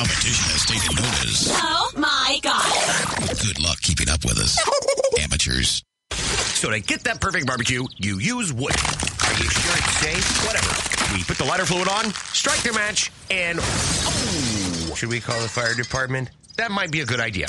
competition has taken notice. Oh my god. Good luck keeping up with us. Amateurs. So to get that perfect barbecue, you use wood. Are you sure it's safe? Whatever. We put the lighter fluid on, strike the match, and oh, should we call the fire department? That might be a good idea.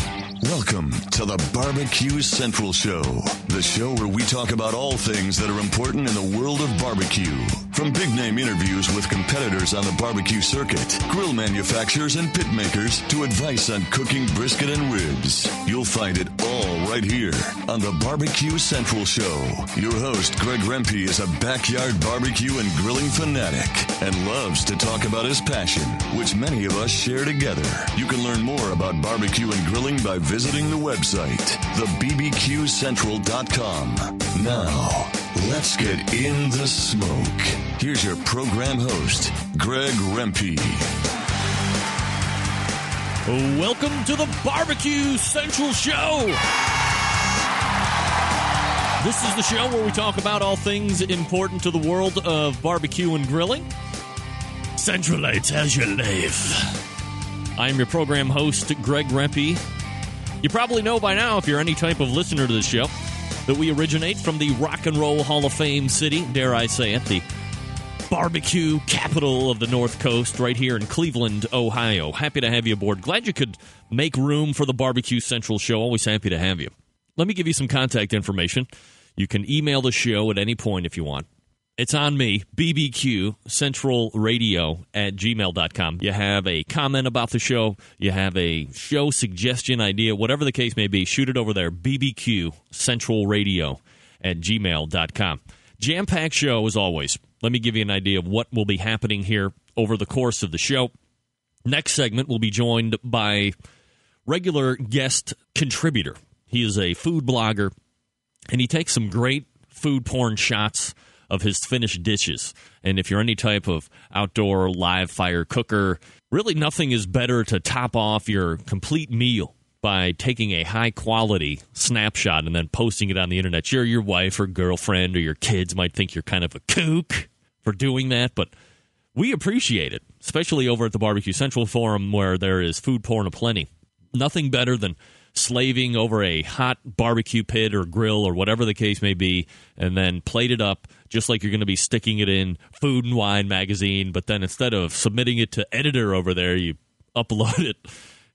Welcome to the Barbecue Central Show, the show where we talk about all things that are important in the world of barbecue. From big name interviews with competitors on the barbecue circuit, grill manufacturers and pit makers, to advice on cooking brisket and ribs. You'll find it all right here on the Barbecue Central Show. Your host, Greg Rempe, is a backyard barbecue and grilling fanatic and loves to talk about his passion, which many of us share together. You can learn more about barbecue and grilling by visiting the website, thebbqcentral.com. Now, let's get in the smoke. Here's your program host, Greg Rempe. Welcome to the Barbecue Central Show. This is the show where we talk about all things important to the world of barbecue and grilling. Centralites has your life. I'm your program host, Greg Rempe. You probably know by now, if you're any type of listener to the show, that we originate from the Rock and Roll Hall of Fame city, dare I say it, the barbecue capital of the North Coast, right here in Cleveland, Ohio. Happy to have you aboard. Glad you could make room for the Barbecue Central show. Always happy to have you. Let me give you some contact information. You can email the show at any point if you want. It's on me, BBQ Central Radio at gmail.com. You have a comment about the show, you have a show suggestion, idea, whatever the case may be, shoot it over there, BBQ Central Radio at gmail.com. Jam packed show as always. Let me give you an idea of what will be happening here over the course of the show. Next segment will be joined by regular guest contributor. He is a food blogger, and he takes some great food porn shots of his finished dishes. And if you're any type of outdoor live fire cooker, really nothing is better to top off your complete meal by taking a high quality snapshot and then posting it on the internet. Sure, your wife or girlfriend or your kids might think you're kind of a kook for doing that, but we appreciate it, especially over at the Barbecue Central Forum where there is food porn aplenty. Nothing better than slaving over a hot barbecue pit or grill or whatever the case may be, and then plate it up just like you're going to be sticking it in Food and Wine magazine. But then instead of submitting it to editor over there, you upload it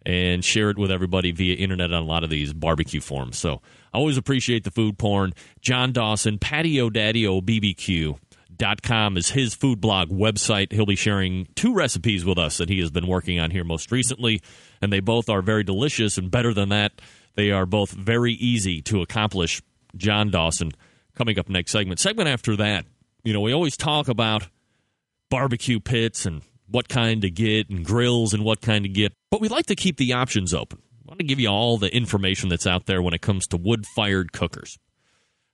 and share it with everybody via internet on a lot of these barbecue forums. So I always appreciate the food porn. John Dawson, Patio Daddio BBQ. Dot com is his food blog website. He'll be sharing two recipes with us that he has been working on here most recently, and they both are very delicious. And better than that, they are both very easy to accomplish. John Dawson coming up next segment. Segment after that, you know, we always talk about barbecue pits and what kind to get and grills and what kind to get, but we like to keep the options open. I want to give you all the information that's out there when it comes to wood fired cookers.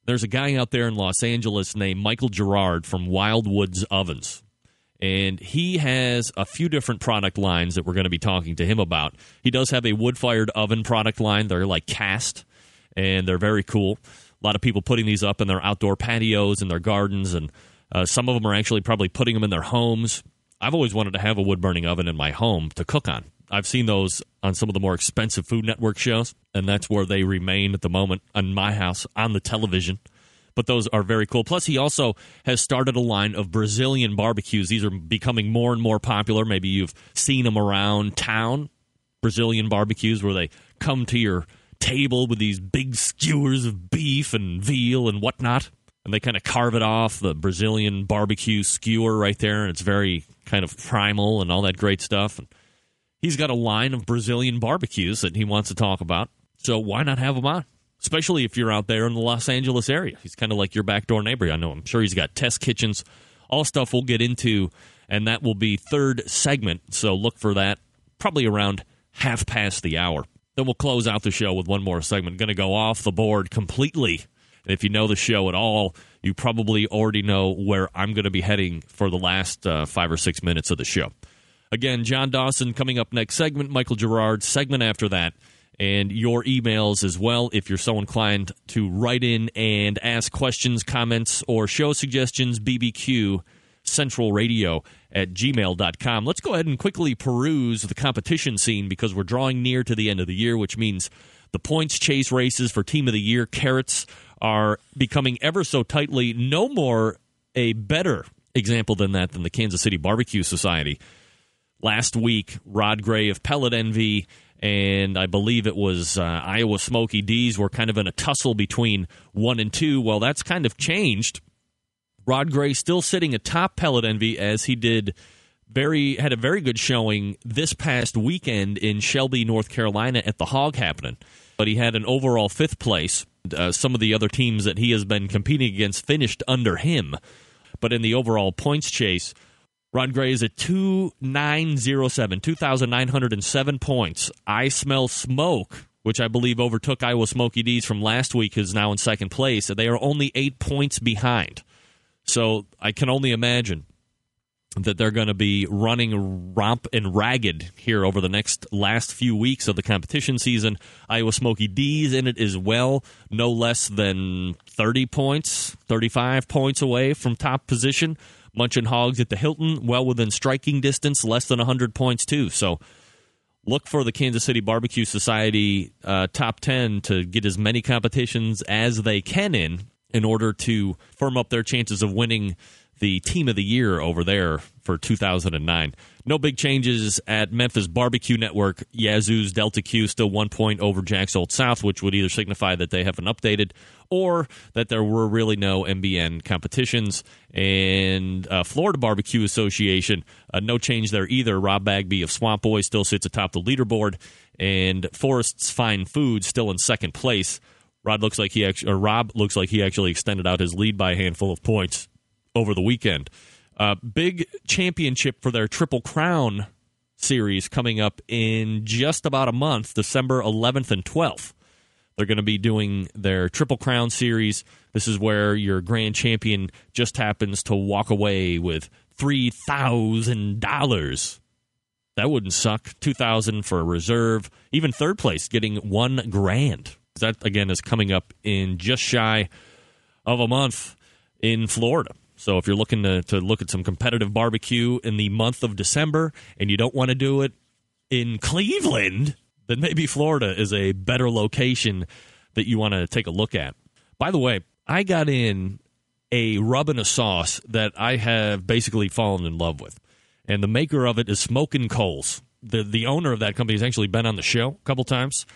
There's a guy out there in Los Angeles named Michael Gerard from Wildwoods Ovens. And he has a few different product lines that we're going to be talking to him about. He does have a wood fired oven product line. They're like cast, and they're very cool. A lot of people putting these up in their outdoor patios and their gardens, and uh, some of them are actually probably putting them in their homes. I've always wanted to have a wood burning oven in my home to cook on. I've seen those on some of the more expensive Food Network shows, and that's where they remain at the moment on my house on the television. But those are very cool. Plus, he also has started a line of Brazilian barbecues. These are becoming more and more popular. Maybe you've seen them around town. Brazilian barbecues where they come to your table with these big skewers of beef and veal and whatnot. And they kind of carve it off the Brazilian barbecue skewer right there. And it's very kind of primal and all that great stuff. And he's got a line of Brazilian barbecues that he wants to talk about. So why not have him on? Especially if you're out there in the Los Angeles area. He's kind of like your backdoor neighbor. I know I'm sure he's got test kitchens, all stuff we'll get into, and that will be third segment. So look for that probably around half past the hour. Then we'll close out the show with one more segment. Going to go off the board completely. And if you know the show at all, you probably already know where I'm going to be heading for the last uh, five or six minutes of the show. Again, John Dawson coming up next segment, Michael Gerard segment after that, and your emails as well if you're so inclined to write in and ask questions, comments, or show suggestions, bbq Central Radio at gmail.com. Let's go ahead and quickly peruse the competition scene because we're drawing near to the end of the year, which means the points chase races for Team of the Year carrots are becoming ever so tightly. No more a better example than that than the Kansas City Barbecue Society. Last week, Rod Gray of Pellet Envy and I believe it was uh, Iowa Smoky D's were kind of in a tussle between one and two. Well, that's kind of changed. Rod Gray still sitting atop Pellet Envy as he did very had a very good showing this past weekend in Shelby, North Carolina at the Hog Happening. But he had an overall fifth place. Uh, some of the other teams that he has been competing against finished under him. But in the overall points chase, Rod Gray is at 2,907, 2,907 points. I Smell Smoke, which I believe overtook Iowa Smoky D's from last week, is now in second place. They are only eight points behind. So I can only imagine that they're going to be running romp and ragged here over the next last few weeks of the competition season. Iowa Smoky D's in it as well, no less than 30 points, 35 points away from top position. Munchin Hogs at the Hilton, well within striking distance, less than 100 points, too. So look for the Kansas City Barbecue Society uh, top 10 to get as many competitions as they can in in order to firm up their chances of winning the team of the year over there for 2009. No big changes at Memphis Barbecue Network. Yazoo's Delta Q still one point over Jack's Old South, which would either signify that they haven't updated or that there were really no MBN competitions. And uh, Florida Barbecue Association, uh, no change there either. Rob Bagby of Swamp Boy still sits atop the leaderboard, and Forest's Fine Food still in second place. Rod looks like he actually, or Rob looks like he actually extended out his lead by a handful of points over the weekend. Uh, big championship for their Triple Crown series coming up in just about a month, December 11th and 12th. They're going to be doing their Triple Crown series. This is where your grand champion just happens to walk away with $3,000. That wouldn't suck. 2000 for a reserve. Even third place getting 1 grand. That again is coming up in just shy of a month in Florida. So if you're looking to, to look at some competitive barbecue in the month of December and you don't want to do it in Cleveland, then maybe Florida is a better location that you want to take a look at. By the way, I got in a rub and a sauce that I have basically fallen in love with. And the maker of it is Smokin' Coals. The the owner of that company has actually been on the show a couple times.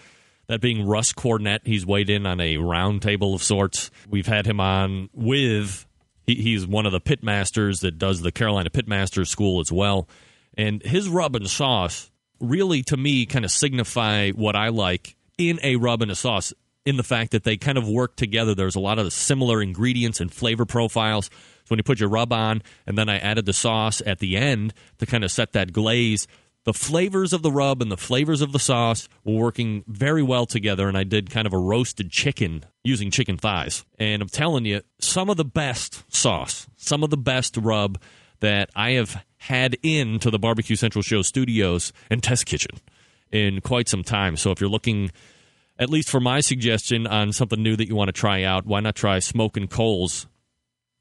That being Russ Cornett. He's weighed in on a round table of sorts. We've had him on with he, he's one of the pitmasters that does the Carolina Pitmasters School as well. And his rub and sauce really, to me, kind of signify what I like in a rub and a sauce in the fact that they kind of work together. There's a lot of similar ingredients and flavor profiles. So when you put your rub on, and then I added the sauce at the end to kind of set that glaze the flavors of the rub and the flavors of the sauce were working very well together and i did kind of a roasted chicken using chicken thighs. And i'm telling you some of the best sauce some of the best rub that i have had into the barbecue central show studios and test kitchen in quite some time. So if you're looking at least for my suggestion on something new that you want to try out why not try Smokin' Coals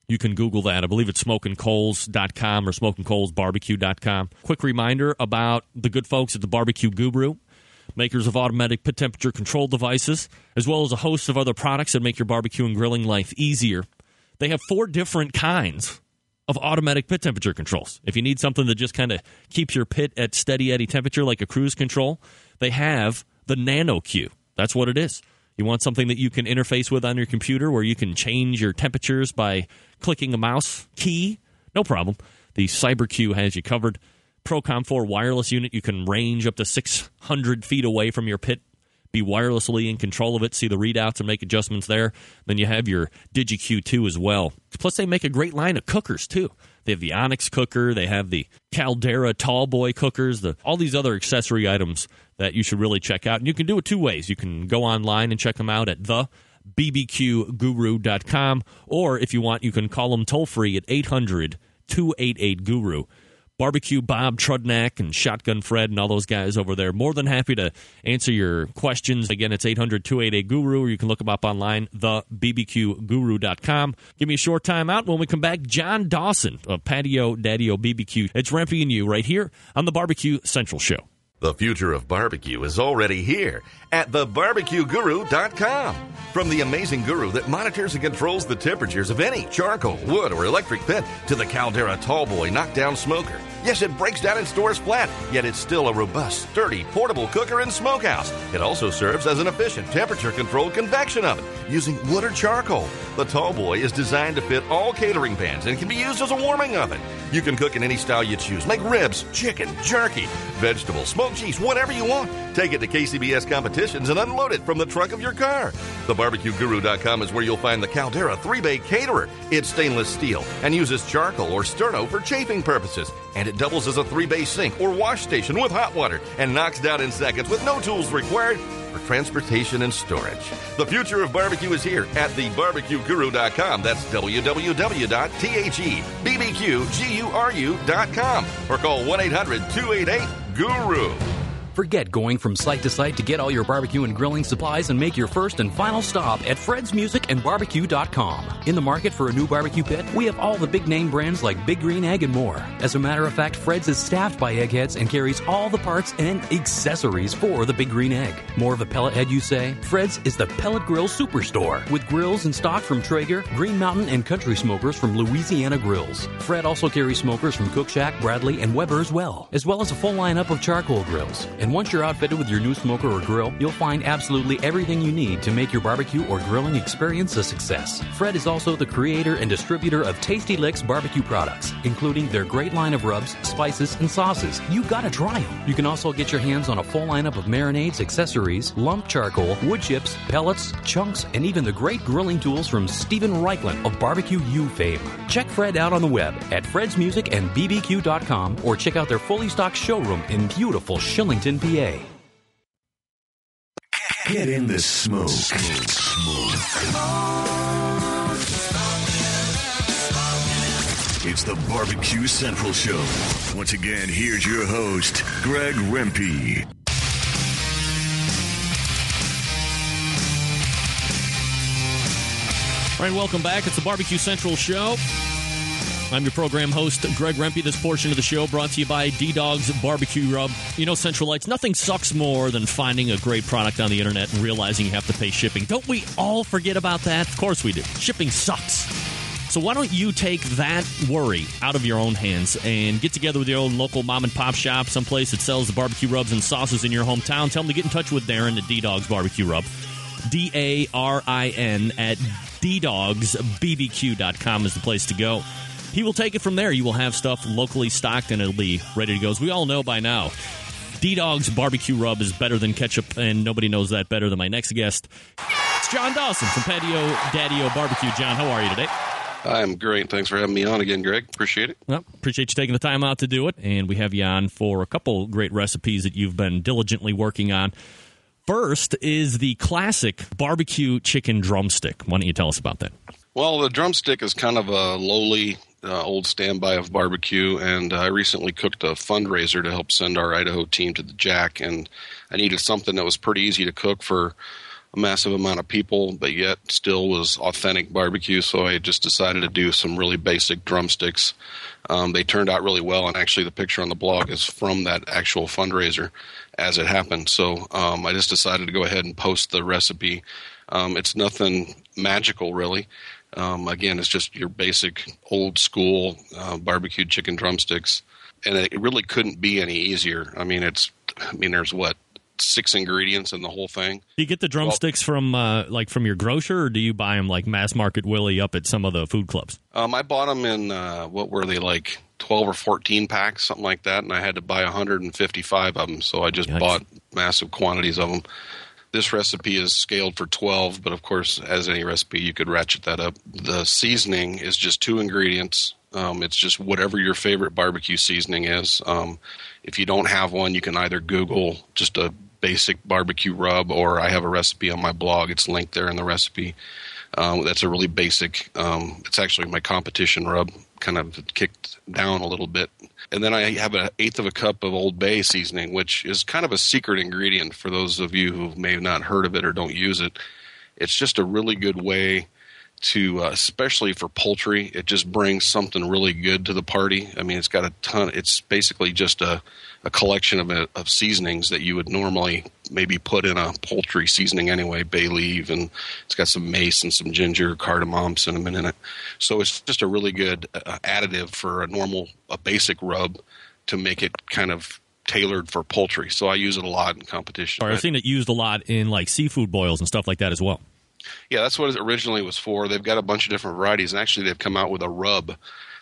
you can Google that. I believe it's smokingcoals.com or smokingcoalsbarbecue.com. Quick reminder about the good folks at the Barbecue Guru, makers of automatic pit temperature control devices, as well as a host of other products that make your barbecue and grilling life easier. They have four different kinds of automatic pit temperature controls. If you need something that just kind of keeps your pit at steady eddy temperature like a cruise control, they have the Nano Q. That's what it is. You want something that you can interface with on your computer where you can change your temperatures by clicking a mouse key? No problem. The CyberQ has you covered. Procom 4 wireless unit, you can range up to 600 feet away from your pit, be wirelessly in control of it, see the readouts and make adjustments there. Then you have your DigiQ 2 as well. Plus, they make a great line of cookers too. They have the Onyx cooker, they have the Caldera Tallboy cookers, the, all these other accessory items that you should really check out. And you can do it two ways. You can go online and check them out at the bbqguru.com or if you want you can call them toll free at 800 288 guru Barbecue Bob Trudnak and Shotgun Fred and all those guys over there. More than happy to answer your questions. Again, it's 800 288 Guru, or you can look them up online, thebbqguru.com. Give me a short time out. When we come back, John Dawson of Patio Daddio BBQ. It's Rempe and you right here on the Barbecue Central Show. The future of barbecue is already here at thebarbecueguru.com. From the amazing guru that monitors and controls the temperatures of any charcoal, wood, or electric pit to the Caldera Tallboy knockdown smoker. Yes, it breaks down and stores flat, yet it's still a robust, sturdy, portable cooker and smokehouse. It also serves as an efficient temperature controlled convection oven using wood or charcoal. The Tallboy is designed to fit all catering pans and can be used as a warming oven. You can cook in any style you choose. Make ribs, chicken, jerky, vegetables, smoked cheese, whatever you want. Take it to KCBS competitions and unload it from the trunk of your car. TheBarbecueGuru.com is where you'll find the Caldera 3-Bay Caterer. It's stainless steel and uses charcoal or sterno for chafing purposes. And it doubles as a 3-bay sink or wash station with hot water and knocks down in seconds with no tools required for transportation and storage. The future of barbecue is here at thebarbecueguru.com. That's www.thebbqguru.com or call 1-800-288-GURU. Forget going from site to site to get all your barbecue and grilling supplies and make your first and final stop at fredsmusicandbarbecue.com. In the market for a new barbecue pit, we have all the big name brands like Big Green Egg and more. As a matter of fact, Fred's is staffed by eggheads and carries all the parts and accessories for the Big Green Egg. More of a pellet head, you say? Fred's is the pellet grill superstore with grills in stock from Traeger, Green Mountain, and Country Smokers from Louisiana Grills. Fred also carries smokers from Cook Shack, Bradley, and Weber as well, as well as a full lineup of charcoal grills. And once you're outfitted with your new smoker or grill, you'll find absolutely everything you need to make your barbecue or grilling experience a success. Fred is also the creator and distributor of Tasty Licks barbecue products, including their great line of rubs, spices, and sauces. You gotta try them. You can also get your hands on a full lineup of marinades, accessories, lump charcoal, wood chips, pellets, chunks, and even the great grilling tools from Steven Raichlen of Barbecue U fame. Check Fred out on the web at fredsmusicandbbq.com or check out their fully stocked showroom in beautiful Shillington, PA. Get in the smoke. It's the Barbecue Central Show. Once again, here's your host, Greg Rempe. All right, welcome back. It's the Barbecue Central Show. I'm your program host, Greg Rempe. This portion of the show brought to you by D Dog's Barbecue Rub. You know, Centralites, nothing sucks more than finding a great product on the internet and realizing you have to pay shipping. Don't we all forget about that? Of course we do. Shipping sucks. So why don't you take that worry out of your own hands and get together with your own local mom and pop shop, someplace that sells the barbecue rubs and sauces in your hometown. Tell them to get in touch with Darin at D Dog's Barbecue Rub. D A R I N at ddogsbbq.com is the place to go. He will take it from there. You will have stuff locally stocked and it'll be ready to go. As we all know by now, D Dog's barbecue rub is better than ketchup, and nobody knows that better than my next guest. It's John Dawson from Patio Daddio Barbecue. John, how are you today? I'm great. Thanks for having me on again, Greg. Appreciate it. Well, appreciate you taking the time out to do it. And we have you on for a couple great recipes that you've been diligently working on. First is the classic barbecue chicken drumstick. Why don't you tell us about that? Well, the drumstick is kind of a lowly uh, old standby of barbecue, and I recently cooked a fundraiser to help send our Idaho team to the Jack, and I needed something that was pretty easy to cook for a massive amount of people, but yet still was authentic barbecue. So I just decided to do some really basic drumsticks. Um, they turned out really well, and actually, the picture on the blog is from that actual fundraiser as it happened. So um, I just decided to go ahead and post the recipe. Um, it's nothing magical, really. Um, again, it's just your basic old school uh, barbecued chicken drumsticks, and it really couldn't be any easier. I mean, it's, I mean, there's what six ingredients in the whole thing. Do you get the drumsticks well, from uh, like from your grocer, or do you buy them like mass market Willie up at some of the food clubs? Um, I bought them in uh, what were they like twelve or fourteen packs, something like that, and I had to buy 155 of them, so I just Yikes. bought massive quantities of them. This recipe is scaled for 12, but of course, as any recipe, you could ratchet that up. The seasoning is just two ingredients. Um, it's just whatever your favorite barbecue seasoning is. Um, if you don't have one, you can either Google just a basic barbecue rub, or I have a recipe on my blog. It's linked there in the recipe. Um, that's a really basic. Um, it's actually my competition rub, kind of kicked down a little bit. And then I have an eighth of a cup of Old Bay seasoning, which is kind of a secret ingredient for those of you who may have not heard of it or don't use it. It's just a really good way to, uh, especially for poultry, it just brings something really good to the party. I mean, it's got a ton. It's basically just a, a collection of, uh, of seasonings that you would normally maybe put in a poultry seasoning anyway. Bay leaf and it's got some mace and some ginger, cardamom, cinnamon in it. So it's just a really good uh, additive for a normal, a basic rub to make it kind of tailored for poultry. So I use it a lot in competition. I've seen it used a lot in like seafood boils and stuff like that as well. Yeah, that's what it originally was for. They've got a bunch of different varieties, and actually, they've come out with a rub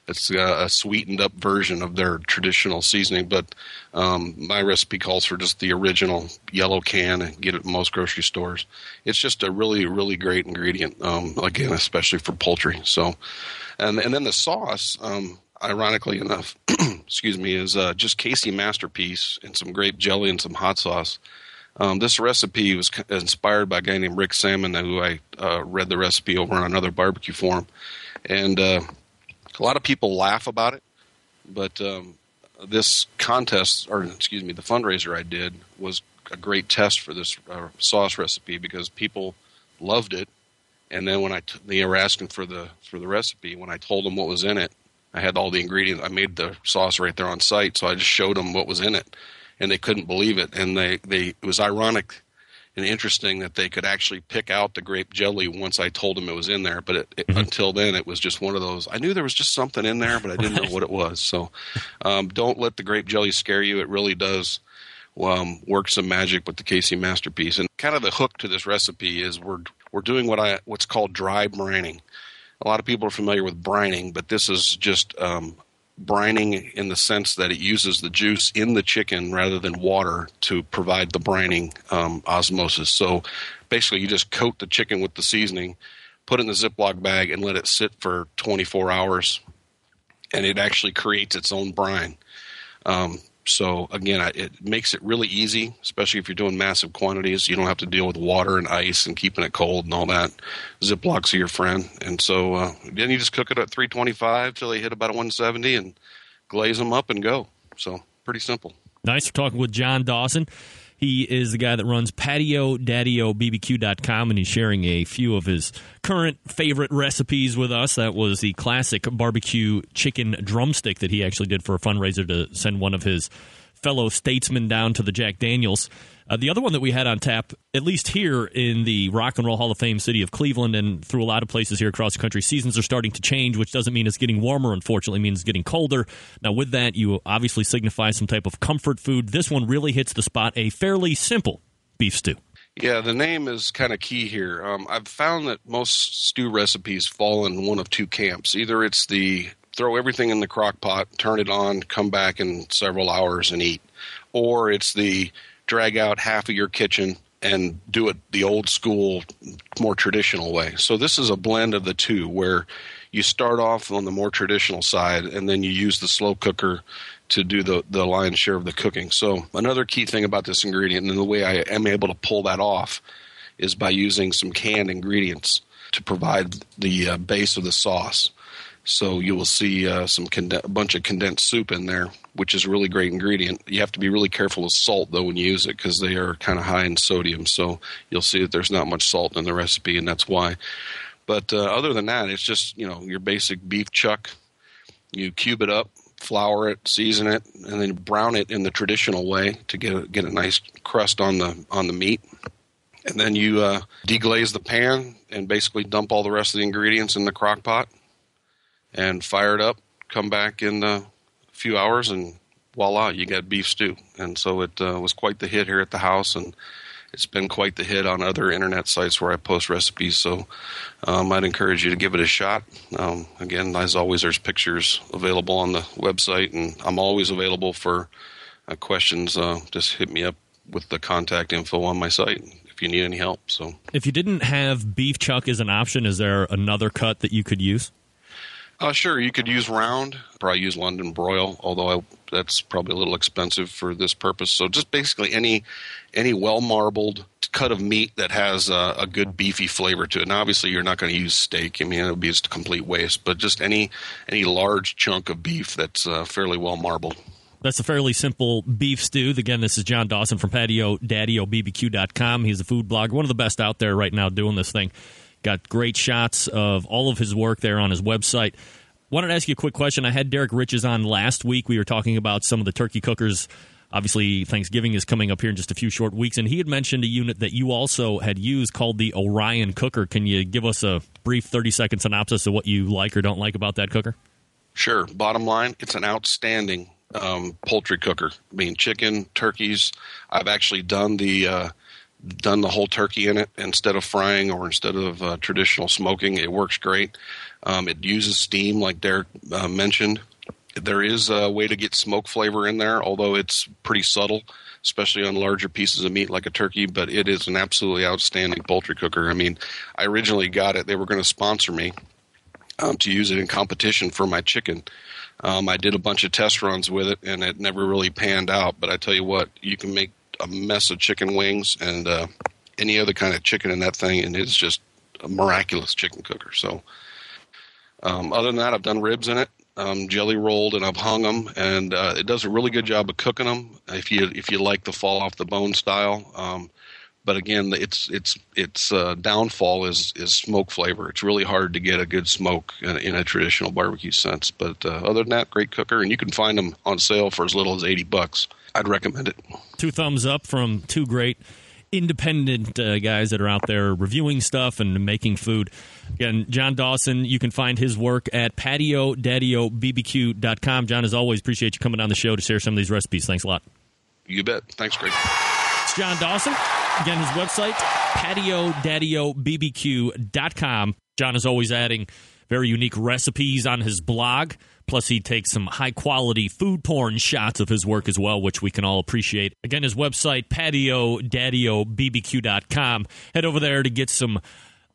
that's a sweetened up version of their traditional seasoning. But um, my recipe calls for just the original yellow can and get it at most grocery stores. It's just a really, really great ingredient. Um, again, especially for poultry. So, and and then the sauce. Um, ironically enough, excuse me, is uh, just KC Masterpiece and some grape jelly and some hot sauce. Um, this recipe was inspired by a guy named Rick Salmon, who I uh, read the recipe over on another barbecue forum, and uh, a lot of people laugh about it. But um, this contest, or excuse me, the fundraiser I did was a great test for this uh, sauce recipe because people loved it. And then when I t- they were asking for the for the recipe, when I told them what was in it, I had all the ingredients. I made the sauce right there on site, so I just showed them what was in it and they couldn't believe it. And they, they it was ironic and interesting that they could actually pick out the grape jelly once I told them it was in there. But it, it, mm-hmm. until then, it was just one of those. I knew there was just something in there, but I didn't right. know what it was. So um, don't let the grape jelly scare you. It really does um, work some magic with the KC Masterpiece. And kind of the hook to this recipe is we're we're doing what I what's called dry brining. A lot of people are familiar with brining, but this is just um, brining in the sense that it uses the juice in the chicken rather than water to provide the brining um, osmosis. So basically, you just coat the chicken with the seasoning, put it in the Ziploc bag, and let it sit for 24 hours, and it actually creates its own brine. Um, so again, it makes it really easy, especially if you're doing massive quantities. You don't have to deal with water and ice and keeping it cold and all that. Ziplocs are your friend, and so uh, then you just cook it at 325 till they hit about 170 and glaze them up and go. So pretty simple. Nice. Talking with John Dawson. He is the guy that runs patiodaddioBBQ.com, and he's sharing a few of his current favorite recipes with us. That was the classic barbecue chicken drumstick that he actually did for a fundraiser to send one of his fellow statesmen down to the Jack Daniels. Uh, the other one that we had on tap, at least here in the Rock and Roll Hall of Fame city of Cleveland and through a lot of places here across the country, seasons are starting to change, which doesn't mean it's getting warmer, unfortunately, means it's getting colder. Now, with that, you obviously signify some type of comfort food. This one really hits the spot a fairly simple beef stew. Yeah, the name is kind of key here. Um, I've found that most stew recipes fall in one of two camps. Either it's the throw everything in the crock pot, turn it on, come back in several hours and eat. Or it's the drag out half of your kitchen and do it the old school, more traditional way. So this is a blend of the two where you start off on the more traditional side and then you use the slow cooker to do the, the lion's share of the cooking. So another key thing about this ingredient and the way I am able to pull that off is by using some canned ingredients to provide the uh, base of the sauce. So you will see uh, some a bunch of condensed soup in there, which is a really great ingredient. You have to be really careful with salt though when you use it because they are kind of high in sodium. So you'll see that there's not much salt in the recipe, and that's why. But uh, other than that, it's just you know your basic beef chuck. You cube it up, flour it, season it, and then brown it in the traditional way to get a, get a nice crust on the on the meat. And then you uh, deglaze the pan and basically dump all the rest of the ingredients in the crock pot and fire it up. Come back in a few hours, and voila, you got beef stew. And so it uh, was quite the hit here at the house, and it's been quite the hit on other internet sites where I post recipes. So um, I'd encourage you to give it a shot. Um, again, as always, there's pictures available on the website, and I'm always available for uh, questions. Uh, just hit me up with the contact info on my site if you need any help. So, if you didn't have beef chuck as an option, is there another cut that you could use? Uh, sure, you could use round. Probably use London broil, although I, that's probably a little expensive for this purpose. So just basically any any well marbled cut of meat that has a, a good beefy flavor to it. And obviously, you're not going to use steak. I mean, it would be just a complete waste. But just any any large chunk of beef that's uh, fairly well marbled. That's a fairly simple beef stew. Again, this is John Dawson from Patio BBQ.com. He's a food blogger, one of the best out there right now doing this thing. Got great shots of all of his work there on his website. Wanted to ask you a quick question. I had Derrick Riches on last week. We were talking about some of the turkey cookers. Obviously, Thanksgiving is coming up here in just a few short weeks, and he had mentioned a unit that you also had used called the Orion cooker. Can you give us a brief 30 second synopsis of what you like or don't like about that cooker? Sure. Bottom line, it's an outstanding um, poultry cooker. I mean, chicken, turkeys. I've actually done the uh, done the whole turkey in it instead of frying or instead of uh, traditional smoking. It works great. Um, it uses steam, like Derrick uh, mentioned. There is a way to get smoke flavor in there, although it's pretty subtle, especially on larger pieces of meat like a turkey. But it is an absolutely outstanding poultry cooker. I mean, I originally got it; they were going to sponsor me um, to use it in competition for my chicken. Um, I did a bunch of test runs with it, and it never really panned out. But I tell you what, you can make a mess of chicken wings and uh, any other kind of chicken in that thing, and it's just a miraculous chicken cooker. So, um, other than that, I've done ribs in it, um, jelly rolled, and I've hung them, and uh, it does a really good job of cooking them. If you if you like the fall off the bone style, um, but again, its its its uh, downfall is is smoke flavor. It's really hard to get a good smoke in, in a traditional barbecue sense. But uh, other than that, great cooker, and you can find them on sale for as little as eighty bucks. I'd recommend it. Two thumbs up from two great independent uh, guys that are out there reviewing stuff and making food. Again, John Dawson, you can find his work at patioDaddioBBQ.com. John, as always, appreciate you coming on the show to share some of these recipes. Thanks a lot. You bet. Thanks, Greg. John Dawson. Again, his website, patioDaddioBBQ.com. John is always adding very unique recipes on his blog. Plus, he takes some high quality food porn shots of his work as well, which we can all appreciate. Again, his website, patioDaddioBBQ.com. Head over there to get some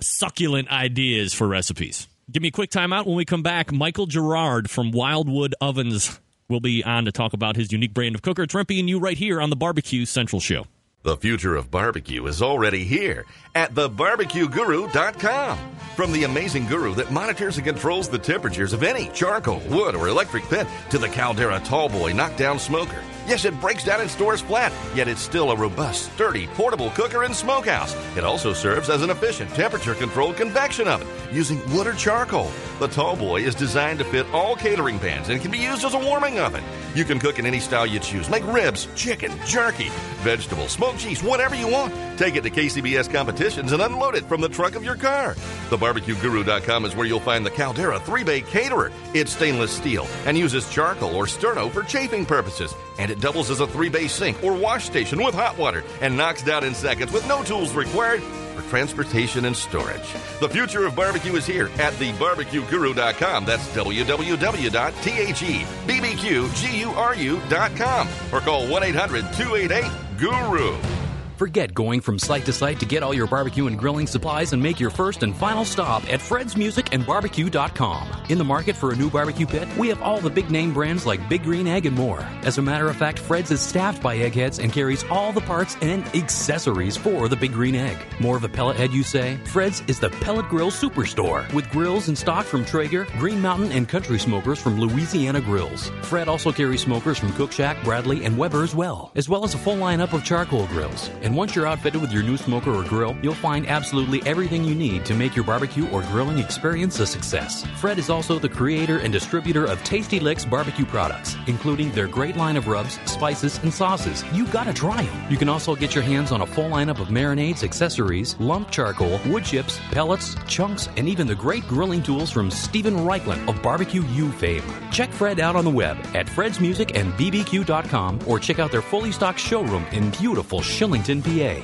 succulent ideas for recipes. Give me a quick timeout. When we come back, Michael Gerard from Wildwood Ovens will be on to talk about his unique brand of cooker. It's Rempe and you right here on the Barbecue Central Show. The future of barbecue is already here at thebarbecueguru.com. From the amazing guru that monitors and controls the temperatures of any charcoal, wood, or electric pit to the Caldera Tallboy knockdown smoker. Yes, it breaks down and stores flat, yet it's still a robust, sturdy, portable cooker and smokehouse. It also serves as an efficient temperature controlled convection oven using wood or charcoal. The Tallboy is designed to fit all catering pans and can be used as a warming oven. You can cook in any style you choose. Make ribs, chicken, jerky, vegetables, smoked cheese, whatever you want. Take it to KCBS competitions and unload it from the trunk of your car. TheBarbecueGuru.com is where you'll find the Caldera 3-Bay Caterer. It's stainless steel and uses charcoal or sterno for chafing purposes. And it doubles as a 3-bay sink or wash station with hot water and knocks down in seconds with no tools required for transportation and storage. The future of barbecue is here at thebarbecueguru.com. That's www.thebbqguru.com or call 1-800-288-GURU. Forget going from site to site to get all your barbecue and grilling supplies and make your first and final stop at fredsmusicandbarbecue.com. In the market for a new barbecue pit, we have all the big name brands like Big Green Egg and more. As a matter of fact, Fred's is staffed by eggheads and carries all the parts and accessories for the Big Green Egg. More of a pellet head, you say? Fred's is the pellet grill superstore with grills in stock from Traeger, Green Mountain, and Country Smokers from Louisiana Grills. Fred also carries smokers from Cook Shack, Bradley, and Weber as well, as well as a full lineup of charcoal grills. And once you're outfitted with your new smoker or grill, you'll find absolutely everything you need to make your barbecue or grilling experience a success. Fred is also the creator and distributor of Tasty Licks barbecue products, including their great line of rubs, spices, and sauces. You gotta try them. You can also get your hands on a full lineup of marinades, accessories, lump charcoal, wood chips, pellets, chunks, and even the great grilling tools from Steven Raichlen of Barbecue U fame. Check Fred out on the web at fredsmusicandbbq.com or check out their fully stocked showroom in beautiful Shillington, PA.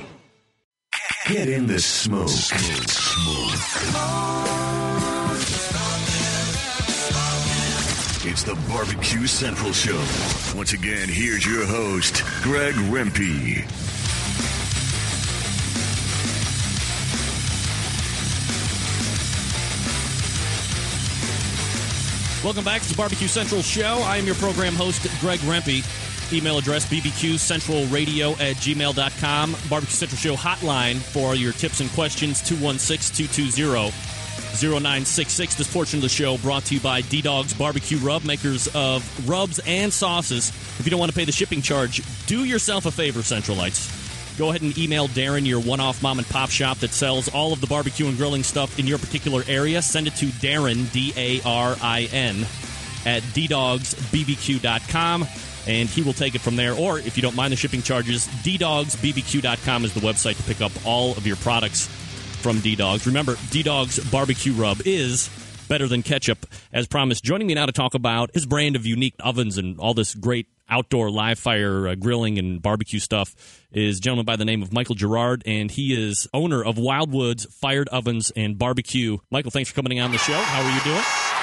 Get in the smoke. Smoke. It's the Barbecue Central Show. Once again, here's your host, Greg Rempe. Welcome back to the Barbecue Central Show. I am your program host, Greg Rempe. Email address bbqcentralradio at gmail.com. Barbecue Central Show hotline for your tips and questions 216 220 0966. This portion of the show brought to you by D Dogs Barbecue Rub, makers of rubs and sauces. If you don't want to pay the shipping charge, do yourself a favor, Centralites. Go ahead and email Darin your one off mom and pop shop that sells all of the barbecue and grilling stuff in your particular area. Send it to Darin, D A R I N, at ddogsbbq.com and he will take it from there. Or if you don't mind the shipping charges, ddogsbbq.com is the website to pick up all of your products from D Dogs. Remember, D Dogs Barbecue Rub is better than ketchup. As promised, joining me now to talk about his brand of unique ovens and all this great outdoor live fire uh, grilling and barbecue stuff is gentleman by the name of Michael Gerard, and he is owner of Wildwoods Fired Ovens and Barbecue. Michael, thanks for coming on the show. How are you doing?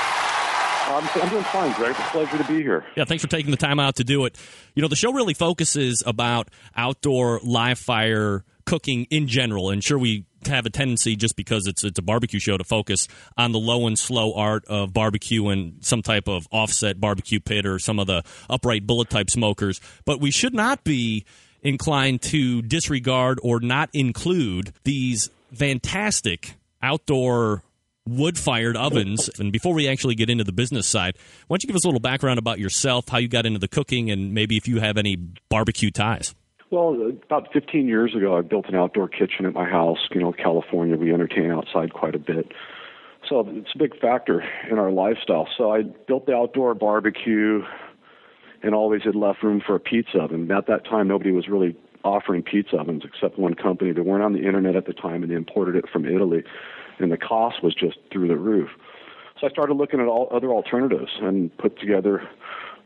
I'm, I'm doing fine, Greg. It's a pleasure to be here. Yeah, thanks for taking the time out to do it. You know, the show really focuses about outdoor live fire cooking in general, and sure we have a tendency just because it's it's a barbecue show to focus on the low and slow art of barbecue and some type of offset barbecue pit or some of the upright bullet type smokers, but we should not be inclined to disregard or not include these fantastic outdoor wood fired ovens. And before we actually get into the business side, why don't you give us a little background about yourself, how you got into the cooking, and maybe if you have any barbecue ties? Well, about 15 years ago, I built an outdoor kitchen at my house. You know, California, we entertain outside quite a bit. So it's a big factor in our lifestyle. So I built the outdoor barbecue and always had left room for a pizza oven. At that time, nobody was really offering pizza ovens except one company. They weren't on the internet at the time, and they imported it from Italy and the cost was just through the roof. So I started looking at all other alternatives and put together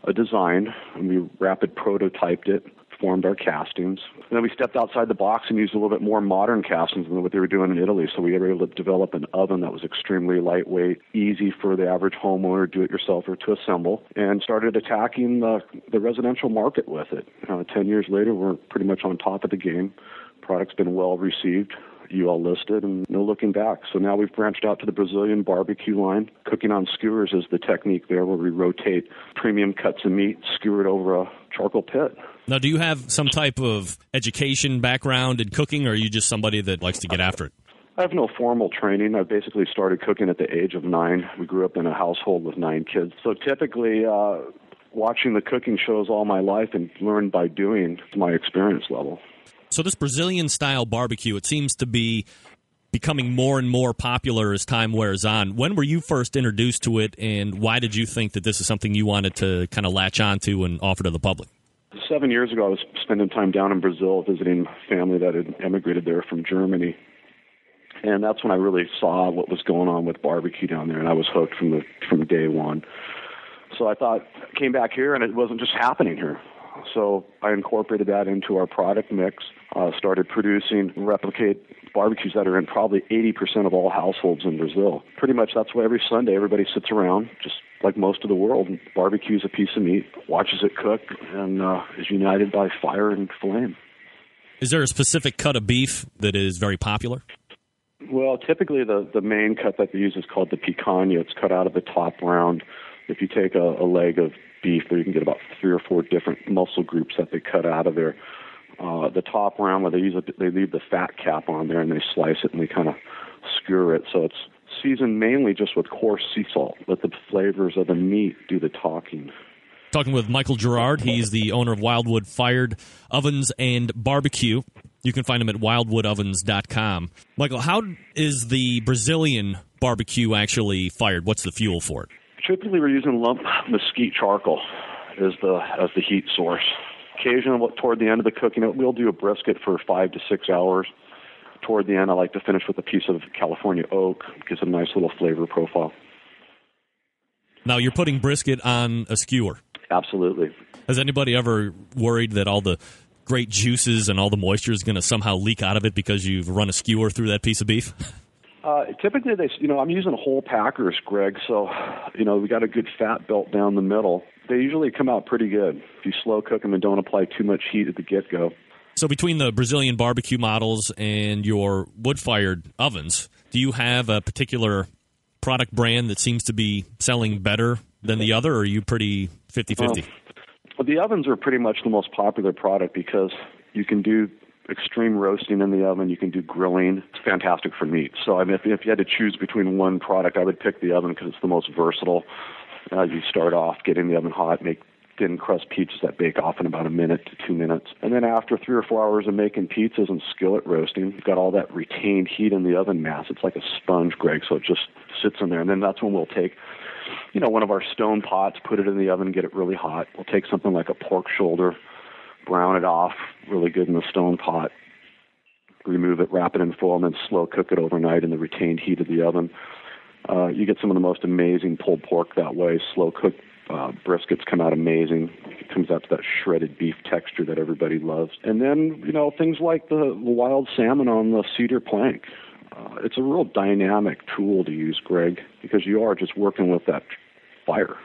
a design, and we rapid prototyped it, formed our castings. And then we stepped outside the box and used a little bit more modern castings than what they were doing in Italy. So we were able to develop an oven that was extremely lightweight, easy for the average homeowner, do-it-yourselfer to assemble, and started attacking the, the residential market with it. Uh, Ten years later, we're pretty much on top of the game. Product's been well received you all listed and no looking back. So now we've branched out to the Brazilian barbecue line. Cooking on skewers is the technique there where we rotate premium cuts of meat skewered over a charcoal pit. Now, do you have some type of education background in cooking or are you just somebody that likes to get after it? I have no formal training. I basically started cooking at the age of nine. We grew up in a household with nine kids. So typically, uh, watching the cooking shows all my life and learned by doing my experience level. So this Brazilian style barbecue, it seems to be becoming more and more popular as time wears on. When were you first introduced to it, and why did you think that this is something you wanted to kind of latch onto and offer to the public? Seven years ago, I was spending time down in Brazil visiting family that had emigrated there from Germany. And that's when I really saw what was going on with barbecue down there, and I was hooked from the from day one. So I thought, came back here, and it wasn't just happening here. So I incorporated that into our product mix uh, started producing replicate barbecues that are in probably 80% of all households in Brazil. Pretty much that's why every Sunday everybody sits around, just like most of the world, and barbecues a piece of meat, watches it cook, and uh, is united by fire and flame. Is there a specific cut of beef that is very popular? Well, typically the, the main cut that they use is called the picanha. It's cut out of the top round. If you take a, a leg of beef, there you can get about three or four different muscle groups that they cut out of there uh, the top round where they use a, they leave the fat cap on there and they slice it and they kind of skewer it. So it's seasoned mainly just with coarse sea salt. Let the flavors of the meat do the talking. Talking with Michael Gerard. He's the owner of Wildwood Fired Ovens and Barbecue. You can find him at wildwoodovens.com. Michael, how is the Brazilian barbecue actually fired? What's the fuel for it? Typically, we're using lump mesquite charcoal as the as the heat source occasionally toward the end of the cooking, we'll do a brisket for five to six hours. Toward the end, I like to finish with a piece of California oak, gives a nice little flavor profile. Now you're putting brisket on a skewer. Absolutely. Has anybody ever worried that all the great juices and all the moisture is going to somehow leak out of it because you've run a skewer through that piece of beef? Uh, typically, they, you know, I'm using whole packers, Greg. So, you know, we got a good fat belt down the middle they usually come out pretty good if you slow cook them and don't apply too much heat at the get go. So, between the Brazilian barbecue models and your wood fired ovens, do you have a particular product brand that seems to be selling better than the other, or are you pretty 50-50? Well, the ovens are pretty much the most popular product because you can do extreme roasting in the oven. You can do grilling. It's fantastic for meat. So, I mean, if, if you had to choose between one product, I would pick the oven because it's the most versatile. Uh, you start off getting the oven hot, make thin crust pizzas that bake off in about a minute to two minutes. And then after three or four hours of making pizzas and skillet roasting, you've got all that retained heat in the oven mass. It's like a sponge, Greg, so it just sits in there. And then that's when we'll take, you know, one of our stone pots, put it in the oven, get it really hot. We'll take something like a pork shoulder, brown it off really good in the stone pot, remove it, wrap it in foil, and then slow cook it overnight in the retained heat of the oven. Uh, you get some of the most amazing pulled pork that way. Slow cooked uh, briskets come out amazing. It comes out to that shredded beef texture that everybody loves. And then, you know, things like the, the wild salmon on the cedar plank. Uh, it's a real dynamic tool to use, Greg, because you are just working with that fire.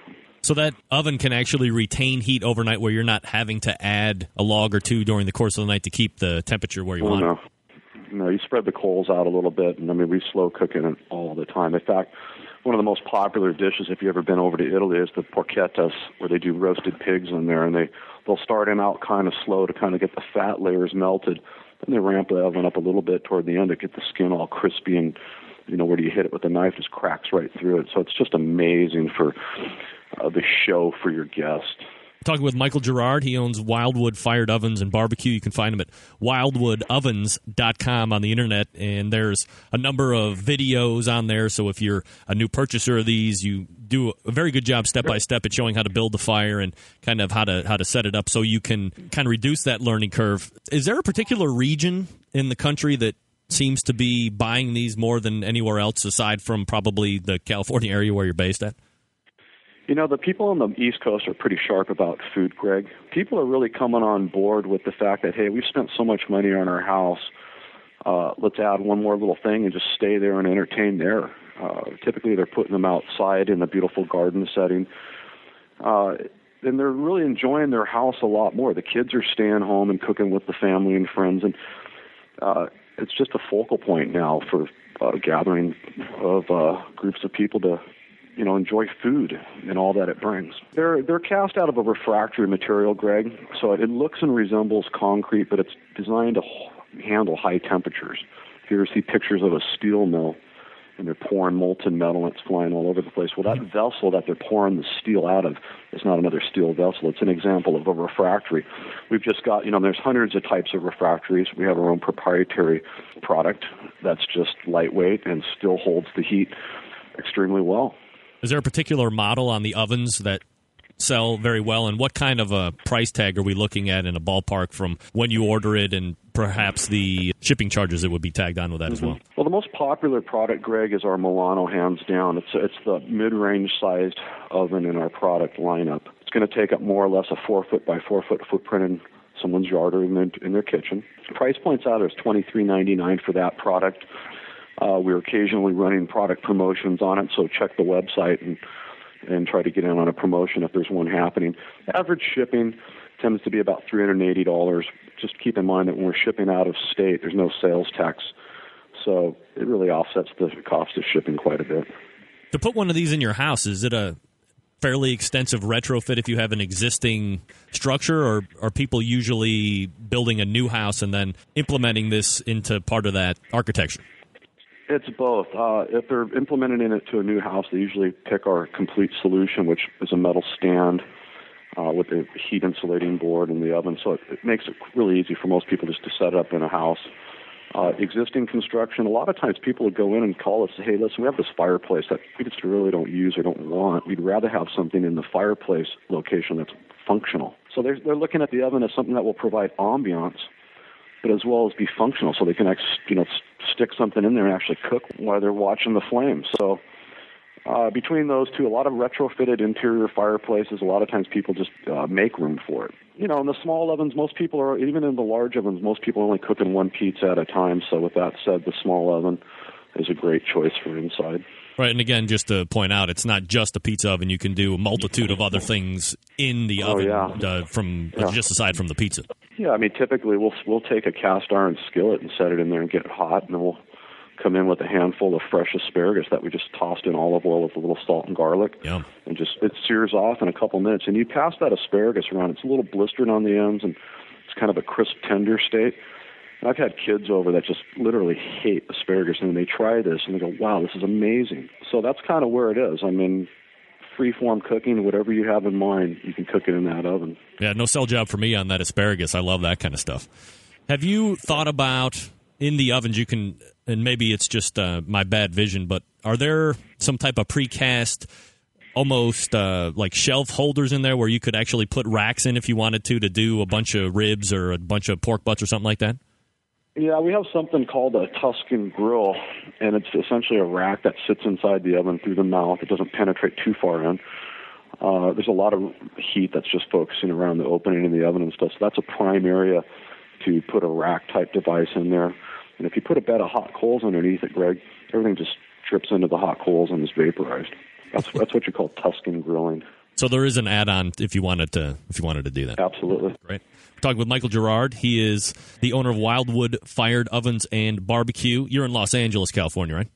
So that oven can actually retain heat overnight where you're not having to add a log or two during the course of the night to keep the temperature where you oh, want no. it. No, you spread the coals out a little bit, and I mean, we slow cook it all the time. In fact, one of the most popular dishes, if you've ever been over to Italy, is the porchettas, where they do roasted pigs in there, and they they'll start them out kind of slow to kind of get the fat layers melted. and they ramp the oven up a little bit toward the end to get the skin all crispy and you know where do you hit it with a knife just cracks right through it. So it's just amazing for uh, the show for your guest. Talking with Michael Gerard. He owns Wildwood Fired Ovens and Barbecue. You can find him at wildwoodovens.com on the internet. And there's a number of videos on there. So if you're a new purchaser of these, you do a very good job step by step at showing how to build the fire and kind of how to how to set it up so you can kind of reduce that learning curve. Is there a particular region in the country that seems to be buying these more than anywhere else aside from probably the California area where you're based at? You know, the people on the East Coast are pretty sharp about food, Greg. People are really coming on board with the fact that, hey, we've spent so much money on our house. Uh, let's add one more little thing and just stay there and entertain there. Uh, typically, they're putting them outside in a beautiful garden setting. Uh, and they're really enjoying their house a lot more. The kids are staying home and cooking with the family and friends, and uh, it's just a focal point now for uh, gathering of uh, groups of people to you know, enjoy food and all that it brings. They're they're cast out of a refractory material, Greg, so it looks and resembles concrete, but it's designed to handle high temperatures. If you ever see pictures of a steel mill and they're pouring molten metal and it's flying all over the place, well, that vessel that they're pouring the steel out of is not another steel vessel. It's an example of a refractory. We've just got, you know, there's hundreds of types of refractories. We have our own proprietary product that's just lightweight and still holds the heat extremely well. Is there a particular model on the ovens that sell very well, and what kind of a price tag are we looking at in a ballpark from when you order it, and perhaps the shipping charges that would be tagged on with that mm-hmm. as well? Well, the most popular product, Greg, is our Milano, hands down. It's it's the mid-range sized oven in our product lineup. It's going to take up more or less a four foot by four foot footprint in someone's yard or in their, in their kitchen. Price points out is twenty three ninety nine for that product. Uh, we're occasionally running product promotions on it, so check the website and and try to get in on a promotion if there's one happening. Average shipping tends to be about $380. Just keep in mind that when we're shipping out of state, there's no sales tax, so it really offsets the cost of shipping quite a bit. To put one of these in your house, is it a fairly extensive retrofit if you have an existing structure, or are people usually building a new house and then implementing this into part of that architecture? It's both. Uh, if they're implementing it to a new house, they usually pick our complete solution, which is a metal stand uh, with a heat insulating board in the oven. So it, it makes it really easy for most people just to set it up in a house. Uh, existing construction, a lot of times people would go in and call us, hey, listen, we have this fireplace that we just really don't use or don't want. We'd rather have something in the fireplace location that's functional. So they're, they're looking at the oven as something that will provide ambiance but as well as be functional, so they can actually, you know, stick something in there and actually cook while they're watching the flames. So uh, between those two, a lot of retrofitted interior fireplaces. A lot of times people just uh, make room for it. You know, in the small ovens, most people are even in the large ovens. Most people are only cooking one pizza at a time. So with that said, the small oven is a great choice for inside. Right, and again, just to point out, it's not just a pizza oven. You can do a multitude of other things in the Oh, oven yeah. uh, from Yeah. just aside from the pizza. Yeah, I mean, typically we'll we'll take a cast iron skillet and set it in there and get it hot, and then we'll come in with a handful of fresh asparagus that we just tossed in olive oil with a little salt and garlic, Yum. and just it sears off in a couple minutes. And you pass that asparagus around; it's a little blistered on the ends, and it's kind of a crisp, tender state. And I've had kids over that just literally hate asparagus, and they try this and they go, "Wow, this is amazing." So that's kind of where it is. I mean, free-form cooking, whatever you have in mind, you can cook it in that oven. Yeah, no sell job for me on that asparagus. I love that kind of stuff. Have you thought about in the ovens? You can, and maybe it's just uh, my bad vision, but are there some type of precast, almost uh, like shelf holders in there where you could actually put racks in if you wanted to to do a bunch of ribs or a bunch of pork butts or something like that? Yeah, we have something called a Tuscan grill, and it's essentially a rack that sits inside the oven through the mouth. It doesn't penetrate too far in. Uh, there's a lot of heat that's just focusing around the opening in the oven and stuff. So that's a prime area to put a rack type device in there. And if you put a bed of hot coals underneath it, Greg, everything just drips into the hot coals and is vaporized. That's that's what you call Tuscan grilling. So there is an add-on if you wanted to if you wanted to do that. Absolutely. Great. We're talking with Michael Gerard. He is the owner of Wildwood Fired Ovens and Barbecue. You're in Los Angeles, California, right?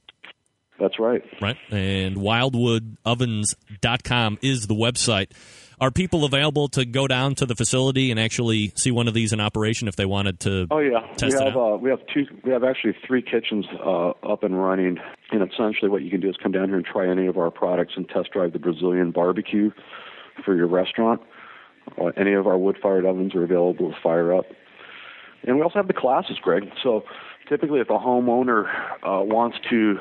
That's right. Right. And wildwoodovens.com is the website. Are people available to go down to the facility and actually see one of these in operation if they wanted to? Oh yeah, Test we it have uh, we have two. We have actually three kitchens uh, up and running, and essentially what you can do is come down here and try any of our products and test drive the Brazilian barbecue for your restaurant. Uh, any of our wood-fired ovens are available to fire up, and we also have the classes, Greg. So typically, if a homeowner uh, wants to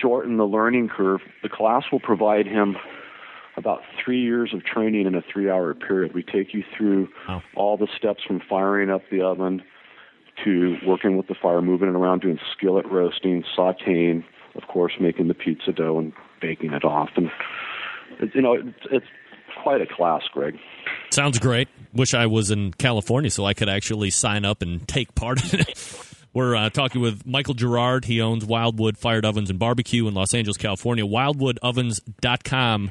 shorten the learning curve, the class will provide him about three years of training in a three hour period. We take you through Wow. all the steps from firing up the oven to working with the fire, moving it around, doing skillet roasting, sauteing, of course, making the pizza dough and baking it off. And, you know, it's, it's quite a class, Greg. Sounds great. Wish I was in California so I could actually sign up and take part in it. We're uh, talking with Michael Gerard. He owns Wildwood Fired Ovens and Barbecue in Los Angeles, California. WildwoodOvens.com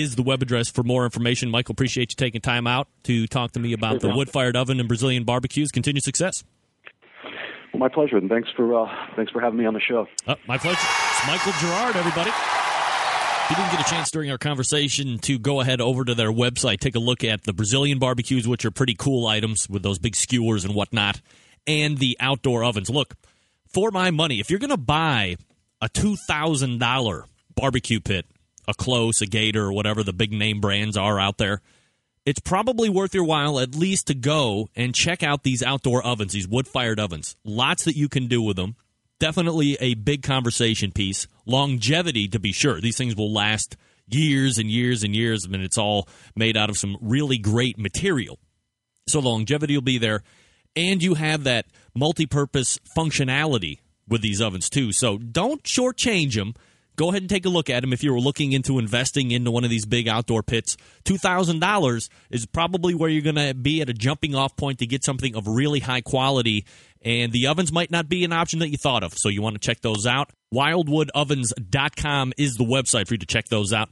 is the web address for more information. Michael, appreciate you taking time out to talk to me about the wood fired oven and Brazilian barbecues. Continued success. Well, my pleasure, and thanks for uh, thanks for having me on the show. Uh, my pleasure. It's Michael Gerard, everybody. If you didn't get a chance during our conversation to go ahead over to their website, take a look at the Brazilian barbecues, which are pretty cool items with those big skewers and whatnot, and the outdoor ovens. Look, for my money, if you're going to buy a $2,000 barbecue pit, a Klose, a Gator, or whatever the big name brands are out there, it's probably worth your while at least to go and check out these outdoor ovens, these wood fired ovens. Lots that you can do with them. Definitely a big conversation piece. Longevity, to be sure. These things will last years and years and years. I mean, it's all made out of some really great material. So longevity will be there. And you have that multi purpose functionality with these ovens, too. So don't shortchange them. Go ahead and take a look at them if you were looking into investing into one of these big outdoor pits. $2,000 is probably where you're going to be at a jumping off point to get something of really high quality. And the ovens might not be an option that you thought of. So you want to check those out. WildwoodOvens.com is the website for you to check those out.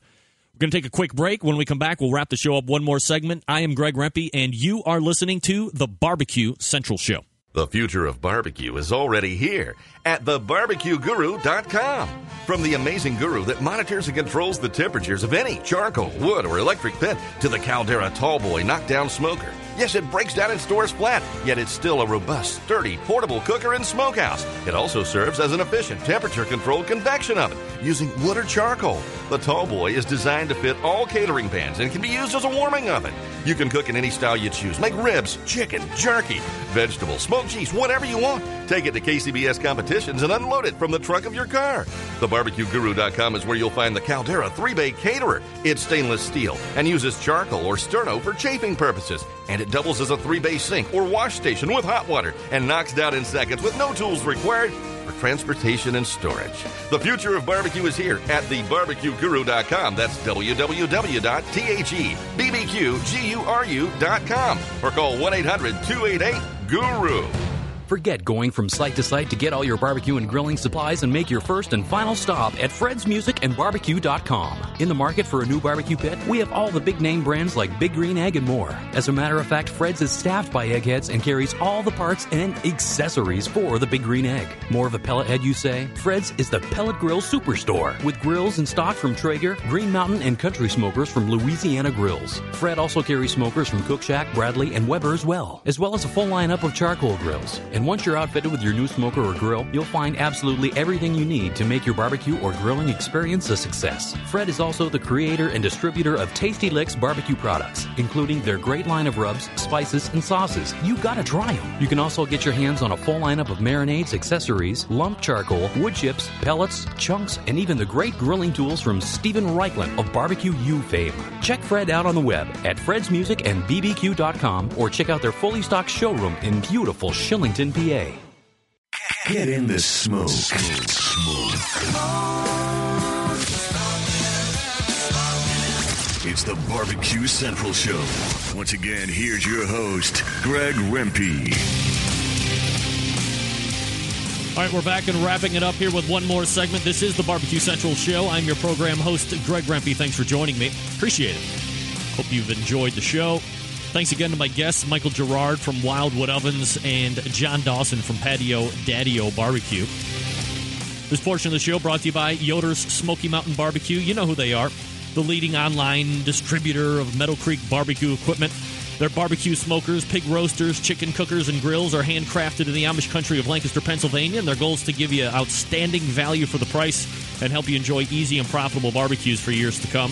We're going to take a quick break. When we come back, we'll wrap the show up one more segment. I am Greg Rempe, and you are listening to the Barbecue Central Show. The future of barbecue is already here at thebarbecueguru.com. From the amazing guru that monitors and controls the temperatures of any charcoal, wood, or electric pit to the Caldera Tallboy knockdown smoker. Yes, it breaks down and stores flat, yet it's still a robust, sturdy, portable cooker and smokehouse. It also serves as an efficient temperature controlled convection oven using wood or charcoal. The Tallboy is designed to fit all catering pans and can be used as a warming oven. You can cook in any style you choose. Make ribs, chicken, jerky, vegetables, smoked cheese, whatever you want. Take it to KCBS competitions and unload it from the trunk of your car. TheBarbecueGuru.com is where you'll find the Caldera 3-Bay Caterer. It's stainless steel and uses charcoal or sterno for chafing purposes. And it doubles as a 3-bay sink or wash station with hot water and knocks down in seconds with no tools required for transportation and storage. The future of barbecue is here at thebarbecueguru.com. That's www.thebbqguru.com or call 1-800-288-GURU. Forget going from site to site to get all your barbecue and grilling supplies and make your first and final stop at Fred's Music and. In the market for a new barbecue pit, we have all the big name brands like Big Green Egg and more. As a matter of fact, Fred's is staffed by eggheads and carries all the parts and accessories for the Big Green Egg. More of a pellet head, you say? Fred's is the pellet grill superstore with grills in stock from Traeger, Green Mountain, and Country Smokers from Louisiana Grills. Fred also carries smokers from Cook Shack, Bradley, and Weber as well, as well as a full lineup of charcoal grills. And once you're outfitted with your new smoker or grill, you'll find absolutely everything you need to make your barbecue or grilling experience a success. Fred is also the creator and distributor of Tasty Licks barbecue products, including their great line of rubs, spices, and sauces. You gotta try them. You can also get your hands on a full lineup of marinades, accessories, lump charcoal, wood chips, pellets, chunks, and even the great grilling tools from Steven Raichlen of Barbecue U fame. Check Fred out on the web at fredsmusicandbbq.com or check out their fully stocked showroom in beautiful Shillington, PA. Get in the smoke. Smoke. It's the Barbecue Central Show. Once again, here's your host, Greg Rempe. All right, we're back and wrapping it up here with one more segment. This is the Barbecue Central Show. I'm your program host, Greg Rempe. Thanks for joining me. Appreciate it. Hope you've enjoyed the show. Thanks again to my guests, Michael Gerard from Wildwood Ovens and John Dawson from Patio Daddio Barbecue. This portion of the show brought to you by Yoder's Smoky Mountain Barbecue. You know who they are the leading online distributor of Meadow Creek barbecue equipment. Their barbecue smokers, pig roasters, chicken cookers, and grills are handcrafted in the Amish country of Lancaster, Pennsylvania, and their goal is to give you outstanding value for the price and help you enjoy easy and profitable barbecues for years to come.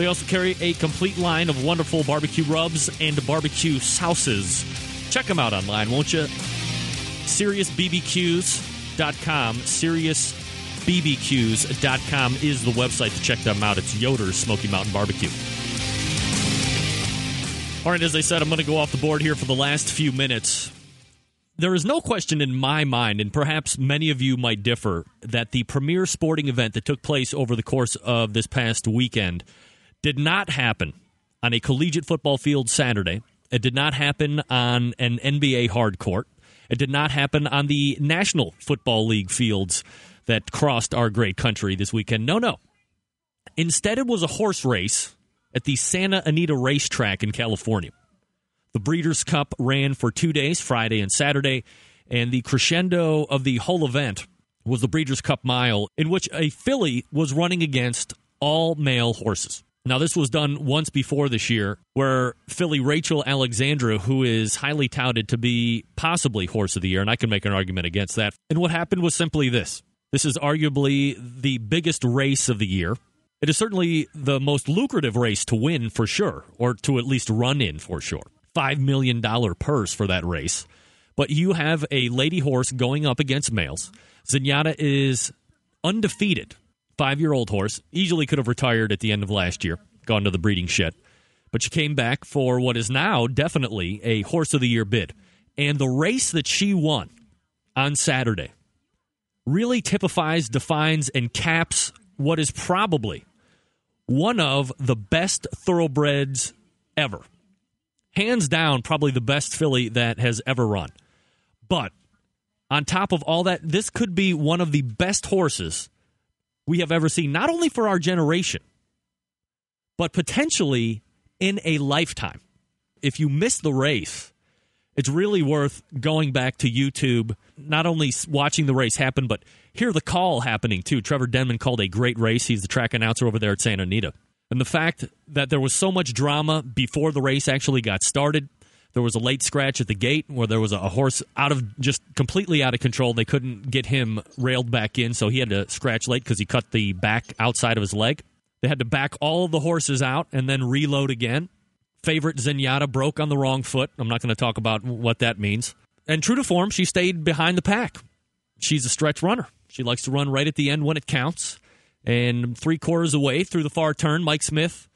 They also carry a complete line of wonderful barbecue rubs and barbecue sauces. Check them out online, won't you? SeriousBBQs.com. SeriousBBQs.com is the website to check them out. It's Yoder's Smoky Mountain Barbecue. All right, as I said, I'm going to go off the board here for the last few minutes. There is no question in my mind, and perhaps many of you might differ, that the premier sporting event that took place over the course of this past weekend did not happen on a collegiate football field Saturday. It did not happen on an NBA hard court. It did not happen on the National Football League fields that crossed our great country this weekend. No, no. Instead, it was a horse race at the Santa Anita Racetrack in California. The Breeders' Cup ran for two days, Friday and Saturday, and the crescendo of the whole event was the Breeders' Cup Mile, in which a filly was running against all male horses. Now, this was done once before this year, where filly Rachel Alexandra, who is highly touted to be possibly horse of the year, and I can make an argument against that. And what happened was simply this this is arguably the biggest race of the year. It is certainly the most lucrative race to win for sure, or to at least run in for sure. $5 million purse for that race. But you have a lady horse going up against males. Zenyatta is undefeated. Five year old horse. Easily could have retired at the end of last year, gone to the breeding shed. But she came back for what is now definitely a horse of the year bid. And the race that she won on Saturday really typifies, defines, and caps what is probably one of the best thoroughbreds ever. Hands down, probably the best filly that has ever run. But on top of all that, this could be one of the best horses we have ever seen, not only for our generation, but potentially in a lifetime. If you miss the race, it's really worth going back to YouTube, not only watching the race happen, but hear the call happening too. Trevor Denman called a great race. He's the track announcer over there at Santa Anita. And the fact that there was so much drama before the race actually got started. There was a late scratch at the gate where there was a horse out of just completely out of control. They couldn't get him railed back in, so he had to scratch late because he cut the back outside of his leg. They had to back all of the horses out and then reload again. Favorite Zenyatta broke on the wrong foot. I'm not going to talk about what that means. And true to form, she stayed behind the pack. She's a stretch runner. She likes to run right at the end when it counts. And three quarters away through the far turn, Mike Smith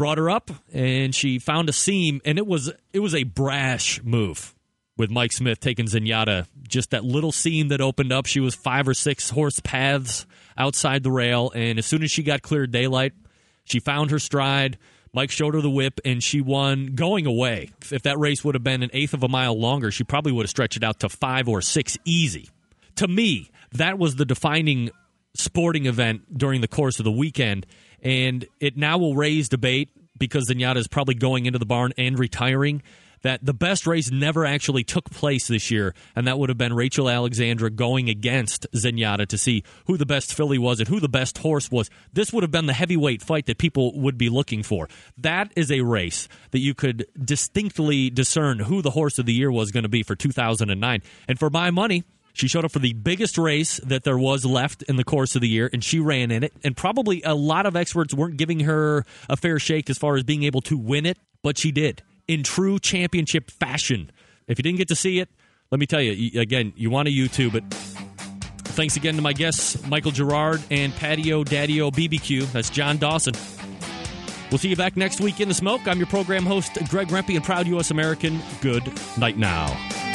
brought her up and she found a seam and it was it was a brash move with Mike Smith taking Zenyatta just that little seam that opened up she was 5 or 6 horse paths outside the rail and as soon as she got clear daylight she found her stride Mike showed her the whip, and she won going away. If that race would have been an eighth of a mile longer, she probably would have stretched it out to five or six easy. To me, that was the defining sporting event during the course of the weekend, and it now will raise debate because Zenyatta is probably going into the barn and retiring that the best race never actually took place this year, and that would have been Rachel Alexandra going against Zenyatta to see who the best filly was and who the best horse was. This would have been the heavyweight fight that people would be looking for. That is a race that you could distinctly discern who the horse of the year was going to be for 2009. And for my money, she showed up for the biggest race that there was left in the course of the year, and she ran in it. And probably a lot of experts weren't giving her a fair shake as far as being able to win it, but she did in true championship fashion. If you didn't get to see it, let me tell you, again, you want to YouTube it. Thanks again to my guests, Michael Gerard and Patio Daddio BBQ. That's John Dawson. We'll see you back next week in the smoke. I'm your program host, Greg Rempe, and proud U.S. American. Good night now.